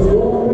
Lord.